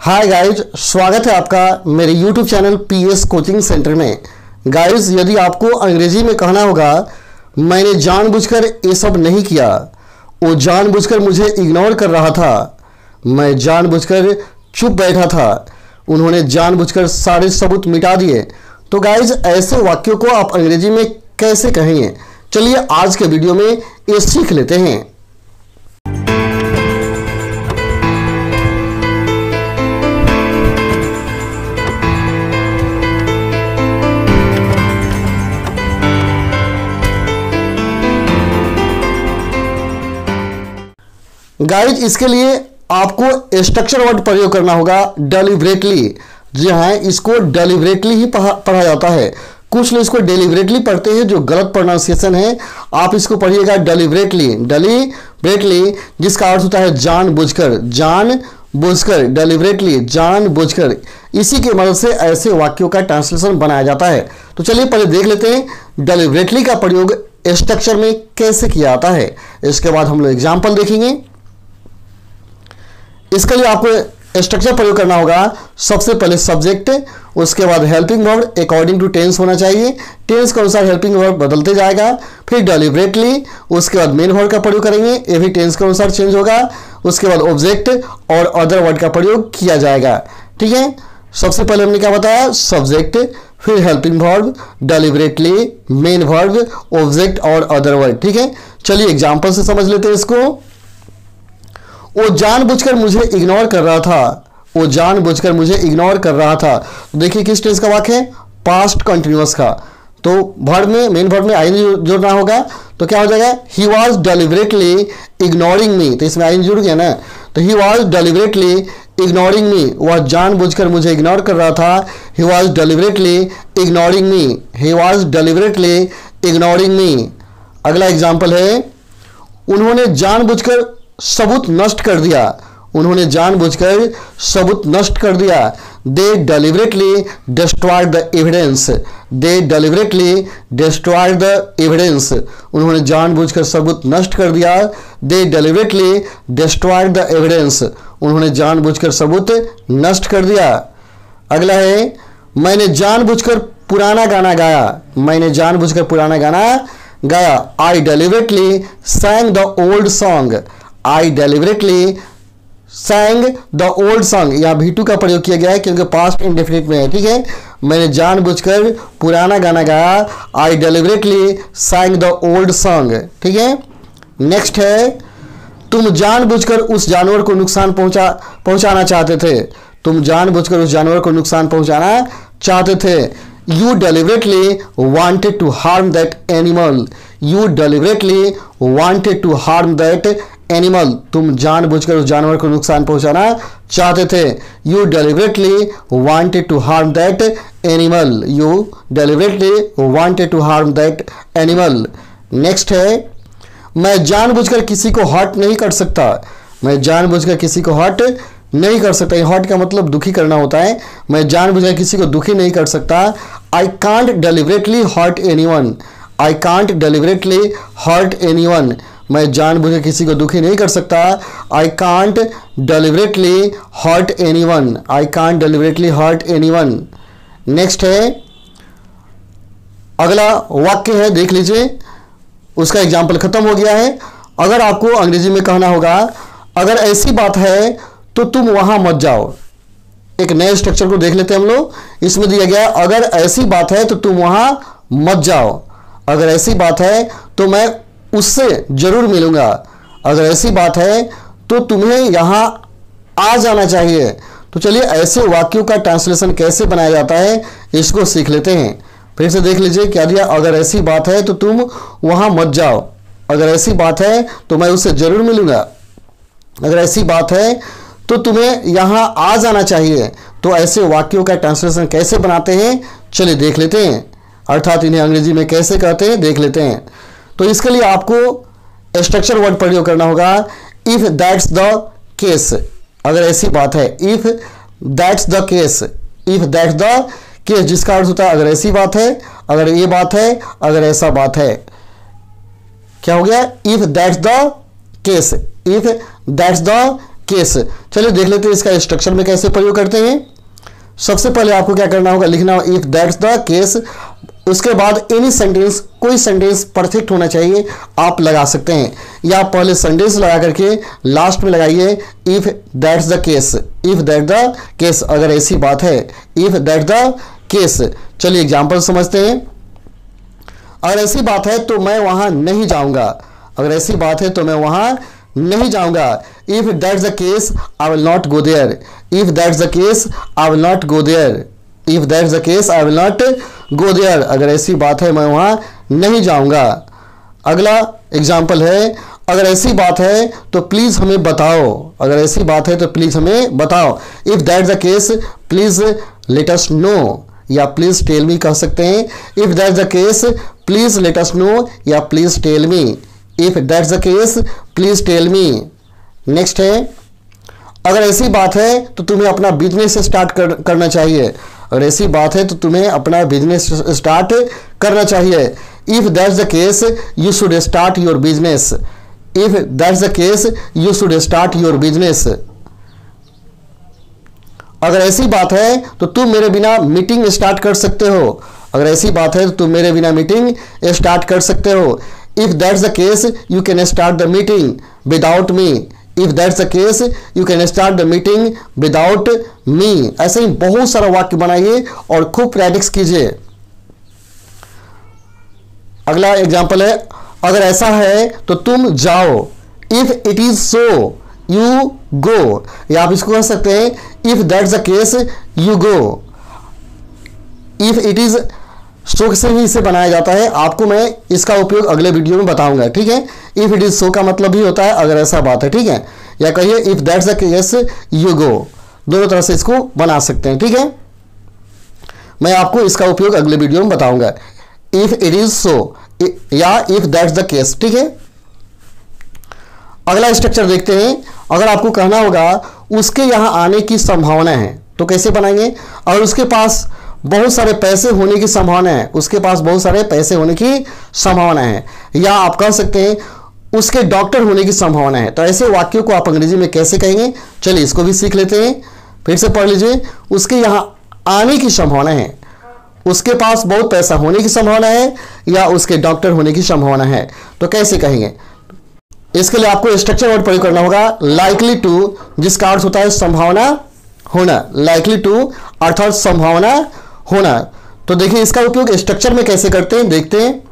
हाय guys स्वागत है आपका मेरे YouTube channel P S coaching centre में। गाइज़ यदि आपको अंग्रेज़ी में कहना होगा, मैंने जानबूझकर ये सब नहीं किया। वो जानबूझकर मुझे इग्नोर कर रहा था। मैं जानबूझकर चुप बैठा था। उन्होंने जानबूझकर सारे सबूत मिटा दिए। तो गाइज़ ऐसे वाक्यों को आप अंग्रेज़ी में कैसे कहेंगे? चलिए आज के वीडियो में ये सीख लेते हैं। गाइज़ इसके लिए आपको स्ट्रक्चर वर्ड प्रयोग करना होगा डेलिबरेटली जी हाँ इसको डेलिबरेटली ही पढ़ा पढ़ा जाता है। कुछ लोग इसको डेलिबरेटली पढ़ते हैं जो गलत प्रोनाउंसिएशन है। आप इसको पढ़िएगा डेलिबरेटली डेलिबरेटली जिसका अर्थ होता है जान बुझकर जान बुझकर डेलिबरेटली जान बुझकर इसी की मदद से ऐसे वाक्यों का ट्रांसलेशन बनाया जाता है। तो चलिए पहले देख लेते हैं डेलिबरेटली का प्रयोग स्ट्रक्चर में कैसे किया जाता है। इसके बाद हम लोग एग्ज़ाम्पल देखेंगे। इसके लिए आपको स्ट्रक्चर प्रयोग करना होगा, सबसे पहले सब्जेक्ट उसके बाद helping verb according to tense होना चाहिए। टेंस के अनुसार हेल्पिंग वर्ब बदलते जाएगा, फिर डेलिबरेटली उसके बाद मेन वर्ड का प्रयोग करेंगे, ये भी टेंस के अनुसार चेंज होगा। उसके बाद ऑब्जेक्ट और अदर वर्ड का प्रयोग किया जाएगा। ठीक है? सबसे पहले हमने क्या बताया? सब्जेक्ट फिर helping verb deliberately main verb object और अदर वर्ड ठीक है? चलिए एग्ज़ाम्पल से समझ लेते हैं इसको। वो जानबूझकर मुझे इग्नोर कर रहा था। वो जानबूझकर मुझे इग्नोर कर रहा था। तो देखिए किस टेंस का वाक्य है? पास्ट कंटिन्यूस का। तो वर्ड में मेन वर्ड में आई जोड़ना होगा तो क्या हो जाएगा? He was deliberately ignoring me तो इसमें आई जुड़ गया ना? तो he was deliberately ignoring me वह जानबूझकर मुझे इग्नोर कर रहा था। He was deliberately ignoring me he was deliberately ignoring me अगला एग्ज़ाम्पल है। उन्होंने जानबूझकर सबूत नष्ट कर दिया। उन्होंने जानबूझकर सबूत नष्ट कर दिया। They deliberately destroyed the evidence they deliberately destroyed the evidence उन्होंने जानबूझकर सबूत नष्ट कर दिया। They deliberately destroyed the evidence उन्होंने जानबूझकर सबूत नष्ट कर दिया। अगला है, मैंने जानबूझकर पुराना गाना गाया। मैंने जानबूझकर पुराना गाना गाया। I deliberately sang the old song I deliberately sang the old song या भी टू का प्रयोग किया गया है क्योंकि पास्ट इंडेफिनिट में है, ठीक है? मैंने जानबूझकर पुराना गाना गाया। I deliberately sang the old song ठीक है? नेक्स्ट है, तुम जानबूझकर उस जानवर को नुकसान पहुँचा, पहुंचाना चाहते थे। तुम जानबूझकर उस जानवर को नुकसान पहुंचाना चाहते थे। You deliberately wanted to harm that animal you deliberately wanted to harm that animal तुम जानबूझकर उस जानवर को नुकसान पहुंचाना चाहते थे। You deliberately wanted to harm that animal you deliberately wanted to harm that animal next है, मैं जानबूझकर किसी को हर्ट नहीं कर सकता। मैं जानबूझकर किसी को हर्ट नहीं कर सकता। हर्ट का मतलब दुखी करना होता है। मैं जानबूझकर किसी को दुखी नहीं कर सकता। I can't deliberately hurt anyone I can't deliberately hurt anyone मैं जानबूझकर किसी को दुखी नहीं कर सकता। I can't deliberately hurt anyone I can't deliberately hurt anyone next है, अगला वाक्य है, देख लीजिए। उसका एग्ज़ाम्पल खत्म हो गया है। अगर आपको अंग्रेज़ी में कहना होगा, अगर ऐसी बात है तो तुम वहाँ मत जाओ। एक नए स्ट्रक्चर को देख लेते हैं हम लोग। इसमें दिया गया, अगर ऐसी बात है तो तुम वहाँ मत जाओ। अगर ऐसी बात है तो मैं उससे ज़रूर मिलूँगा। अगर ऐसी बात है तो तुम्हें यहाँ आ जाना चाहिए। तो चलिए, ऐसे वाक्यों का ट्रांसलेशन कैसे बनाया जाता है, इसको सीख लेते हैं। फिर से देख लीजिए, क्या दिया? अगर ऐसी बात है तो तुम वहाँ मत जाओ। अगर ऐसी बात है तो मैं उससे ज़रूर मिलूँगा। अगर ऐसी बात है तो तुम्हें यहाँ आ जाना चाहिए। तो ऐसे वाक्यों का ट्रांसलेशन कैसे बनाते हैं, चलिए देख लेते हैं। अर्थात इन्हें अंग्रेज़ी में कैसे कहते हैं, देख लेते हैं। तो इसके लिए आपको स्ट्रक्चर वर्ड प्रयोग करना होगा। इफ़ दैट्स द केस अगर ऐसी बात है if that's the case if that's the case जिसका अर्थ होता है अगर ऐसी बात है, अगर ये बात है, अगर ऐसा बात है। क्या हो गया? If that's the case if that's the case चलिए देख लेते हैं इसका स्ट्रक्चर में कैसे प्रयोग करते हैं। सबसे पहले आपको क्या करना होगा, लिखना होगा इफ़ दैट्स द केस उसके बाद एनी सेंटेंस कोई सेंटेंस परफेक्ट होना चाहिए, आप लगा सकते हैं। या पहले सेंटेंस लगा करके लास्ट में लगाइए if that's the case if that the case अगर ऐसी बात है इफ़ दैट द केस चलिए एग्ज़ाम्पल समझते हैं। अगर ऐसी बात है तो मैं वहाँ नहीं जाऊँगा। अगर ऐसी बात है तो मैं वहाँ नहीं जाऊँगा। If that's the case I will not go there if that's the case I will not go there if that's the case I will not go there अगर ऐसी बात है मैं वहाँ नहीं जाऊँगा। अगला एग्ज़ाम्पल है अगर ऐसी बात है तो प्लीज़ हमें बताओ। अगर ऐसी बात है तो प्लीज़ हमें बताओ। If that the case please let us know या प्लीज़ टेल मी कह सकते हैं। If that the case please let us know या please tell me if that the case please tell me next है अगर ऐसी बात है तो तुम्हें अपना बिज़नेस स्टार्ट कर, करना चाहिए। अगर ऐसी बात है तो तुम्हें अपना बिज़नेस स्टार्ट करना चाहिए। If that's the case you should start your business if that's the case you should start your business अगर ऐसी बात है तो तुम मेरे बिना मीटिंग स्टार्ट कर सकते हो। अगर ऐसी बात है तो तुम मेरे बिना मीटिंग स्टार्ट कर सकते हो। If that's the case you can start the meeting without me if that's the case you can start the meeting without me ऐसे ही बहुत सारा वाक्य बनाइए और खूब प्रैक्टिस कीजिए। अगला एग्ज़ाम्पल है, अगर ऐसा है तो तुम जाओ। If it is so you go या आप इसको कह सकते हैं if that's the case you go if it is so से ही इसे बनाया जाता है, आपको मैं इसका उपयोग अगले वीडियो में बताऊँगा, ठीक है? इफ़ इट इज़ सो का मतलब भी होता है, अगर ऐसा बात है, ठीक है? या कहिए if that's the case you go दोनों तरह से इसको बना सकते हैं, ठीक है? मैं आपको इसका उपयोग अगले वीडियो में बताऊँगा। इफ़ इट इज़ सो या इफ़ दैट्स द केस ठीक है? अगला स्ट्रक्चर देखते हैं। अगर आपको कहना होगा, उसके यहाँ आने की संभावना है तो कैसे बनाएँगे? और उसके पास बहुत सारे पैसे होने की संभावना है। उसके पास बहुत सारे पैसे होने की संभावना है। या आप कह सकते हैं, उसके डॉक्टर होने की संभावना है। तो ऐसे वाक्यों को आप अंग्रेज़ी में कैसे कहेंगे? चलिए, इसको भी सीख लेते हैं। फिर से पढ़ लीजिए। उसके यहाँ आने की संभावना है। उसके पास बहुत पैसा होने की संभावना है या उसके डॉक्टर होने की संभावना है। तो कैसे कहेंगे? इसके लिए आपको स्ट्रक्चर वर्ड प्रयोग करना होगा। लाइकली टू जिसका अर्थ होता है संभावना होना। लाइकली टू अर्थात संभावना होना तो देखिए, इसका उपयोग स्ट्रक्चर में कैसे करते हैं, देखते हैं।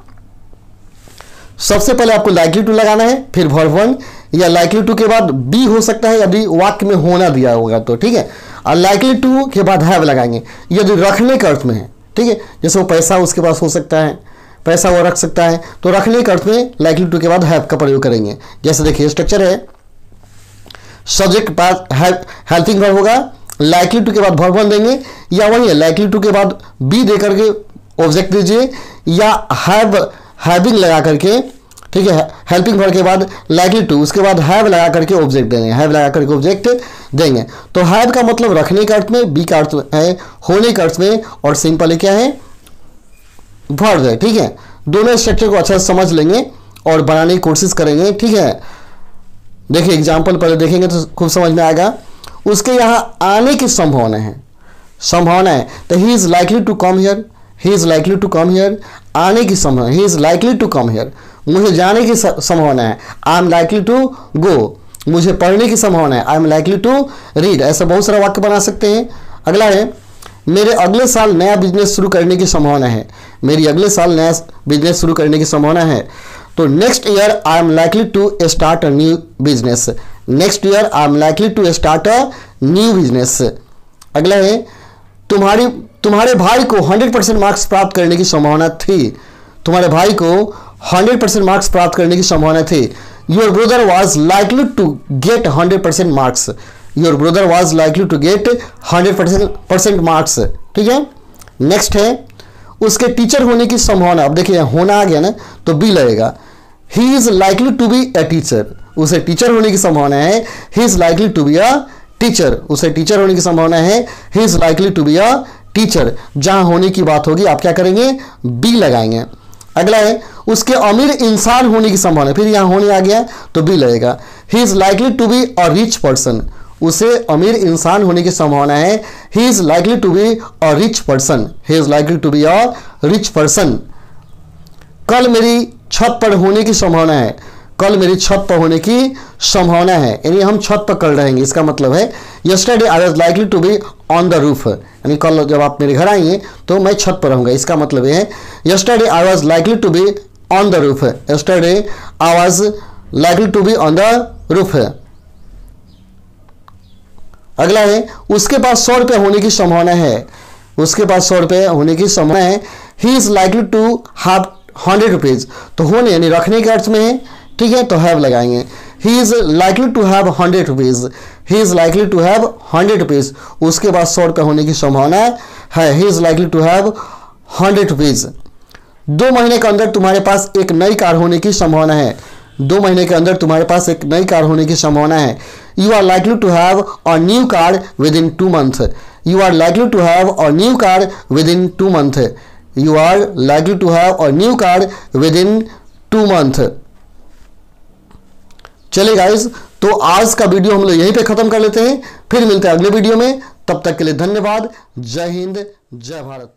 सबसे पहले आपको लाइकली टू लगाना है, फिर वर्ब वन या लाइकली टू के बाद बी हो सकता है यदि वाक्य में होना दिया होगा तो ठीक है? और लाइकली टू के बाद हैव लगाएँगे। यदि रखने के अर्थ में है, ठीक है? जैसे वो पैसा उसके पास हो सकता है, पैसा वो रख सकता है तो रखने के अर्थ में लाइकली टू के बाद हैव का प्रयोग करेंगे। जैसे देखिए स्ट्रक्चर है। सब्जेक्ट पास हेल्पिंग वर्ब होगा। लाइकली टू के बाद वर्ब वन देंगे, या वही है लाइकली टू के बाद बी दे करके ऑब्जेक्ट दीजिए, या हैव हैविंग लगा करके, ठीक है हेल्पिंग वर्ड के बाद लाइकली टू उसके बाद हैव लगा करके ऑब्जेक्ट देंगे हैव लगा करके ऑब्जेक्ट देंगे। तो हैव का मतलब रखने का अर्थ में बी का अर्थ है, होने का अर्थ में, और सिंपल क्या है? वर्ड है, ठीक है। दोनों स्ट्रक्चर को अच्छा समझ लेंगे, और बनाने की कोशिश करेंगे, ठीक है। देखिए एग्ज़ाम्पल पहले देखेंगे तो खूब समझ में आएगा। उसके यहाँ आने की संभावना है। संभावना है। तो he is likely to come here he is likely to come here आने की संभावना he is likely to come here मुझे जाने की संभावना है। I am likely to go मुझे पढ़ने की संभावना है। I am likely to read ऐसा बहुत सारा वाक्य बना सकते हैं। अगला है, मेरे अगले साल नया बिज़नेस शुरू करने की संभावना है। मेरी अगले साल नया बिज़नेस शुरू करने की संभावना है। तो next year I am likely to start a new business next year I am likely to start a new business अगला है, तुम्हारी, तुम्हारे भाई को 100 परसेंट मार्क्स प्राप्त करने की संभावना थी। तुम्हारे भाई को 100 परसेंट मार्क्स प्राप्त करने की संभावना थी। Your brother was likely to get 100 percent marks your brother was likely to get 100 percent marks ठीक है? नेक्स्ट है, उसके टीचर होने की संभावना। अब देखिए, होना आ गया ना तो बी लगेगा। He is likely to be a teacher उसे टीचर होने की संभावना है। He is likely to be a teacher उसे टीचर होने की संभावना है। He is likely to be a teacher जहाँ होने की बात होगी, आप क्या करेंगे? बी लगाएँगे। अगला है, उसके अमीर इंसान होने की संभावना। फिर यहाँ होने आ गया तो बी लगेगा। He is likely to be a rich person उसे अमीर इंसान होने की संभावना है। He is likely to be a rich person he is likely to be a rich person कल मेरी छत पर होने की संभावना है। कल मेरी छत पर होने की संभावना है। यानी हम छत पर कल रहेंगे, इसका मतलब है yesterday I was likely to be on the roof यानी कल जब आप मेरे घर आएँगे तो मैं छत पर रहूँगा। इसका मतलब है yesterday I was likely to be on the roof yesterday I was likely to be on the roof अगला है, उसके पास सौ रुपये होने की संभावना है। उसके पास सौ रुपये होने की संभावना है। He is likely to have hundred rupees तो होने, यानी रखने के अर्थ में है ठीक है तो हैव लगाएँगे। He is likely to have hundred rupees he is likely to have hundred rupees उसके बाद सौ रुपये होने की संभावना है। He is likely to have hundred rupees दो महीने के अंदर तुम्हारे पास एक नई कार होने की संभावना है। दो महीने के अंदर तुम्हारे पास एक नई कार होने की संभावना है। You are likely to have a new car within two month you are likely to have a new car within two month you are likely to have a new car within two month चलिए guys तो आज का video हम लोग यहीं पे खत्म कर लेते हैं। फिर मिलते हैं अगले वीडियो में। तब तक के लिए धन्यवाद। जय हिंद, जय भारत।